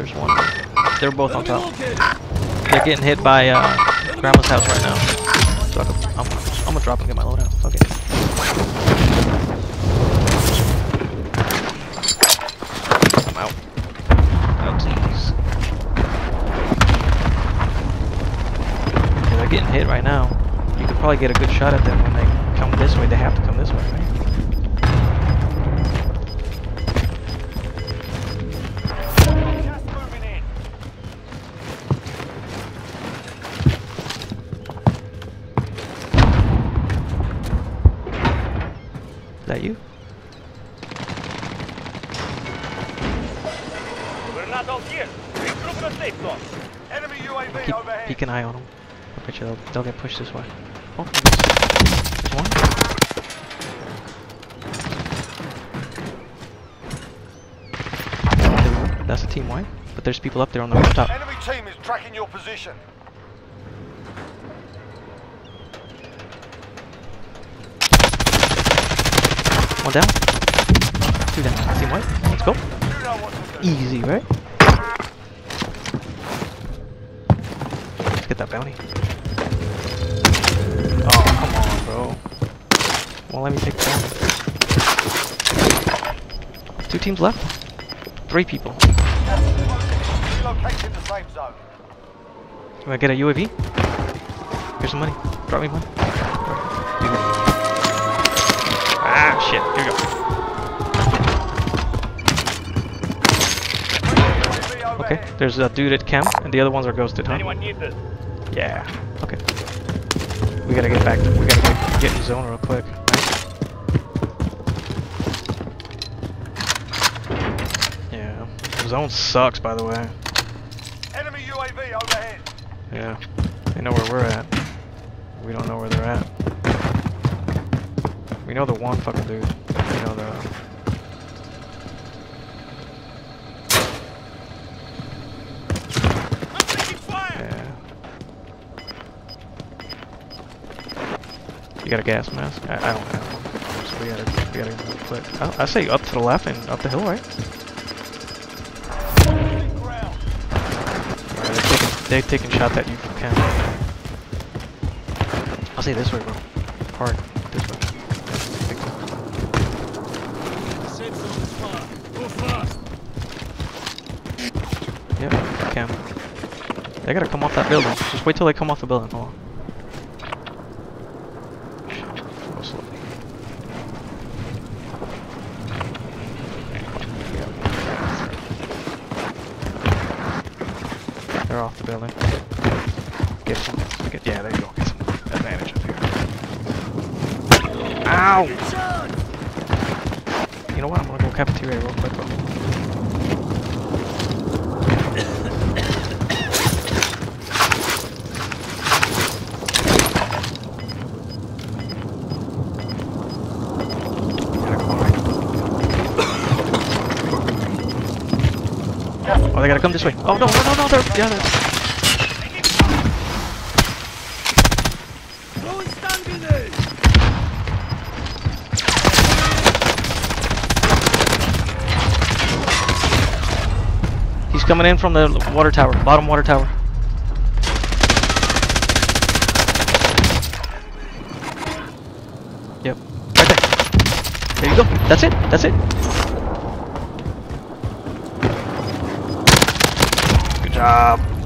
There's one. They're both on top. They're getting hit by uh, Grandma's house right now. So I can, I'm, I'm gonna drop and get my load out. It. I'm out. Out teams. Yeah, they're getting hit right now. You could probably get a good shot at them when they come this way. They have to come this way, right? That you? We're not all here. Regroup in the safe zone. Enemy UAV Keep, overhead. keep an eye on them. I bet you they'll, they'll get pushed this way. Oh, there's one. That's a team white, but there's people up there on the rooftop. Enemy team is tracking your position. One down. Two down. Team white. Let's go. Easy, right? Let's get that bounty. Oh, come on, bro. Won't let me take the bounty. Two teams left. Three people. Do I get a UAV? Here's some money. Drop me money. Ah, shit. Here we go. Okay, there's a dude at camp, and the other ones are ghosted, huh? Anyone need this? Yeah. Okay. We gotta get back. We gotta get, get in zone real quick. Yeah. Zone sucks, by the way. Enemy UAV overhead. Yeah. They know where we're at. We don't know where they're at. We know the one fucking dude. We know the. Yeah. You got a gas mask? I, I don't have one. So we gotta, we gotta move quick. I, I say up to the left and up the hill, right? Alright, they're taking, they're taking shots at you from camp. I'll say this way, bro. Hard. Yep, camp. They gotta come off that building. Just wait till they come off the building. Hold on. Slowly. They're off the building. Get some. Get, yeah, there you go. Get some advantage up here. Ow! You know what? I'm cafeteria real quick. Oh, they gotta come this way. Oh no, no, no, no! They're yeah. They're, he's coming in from the water tower, bottom water tower. Yep, right there. There you go. That's it. That's it. Good job.